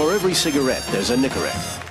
For every cigarette, there's a Nicorette.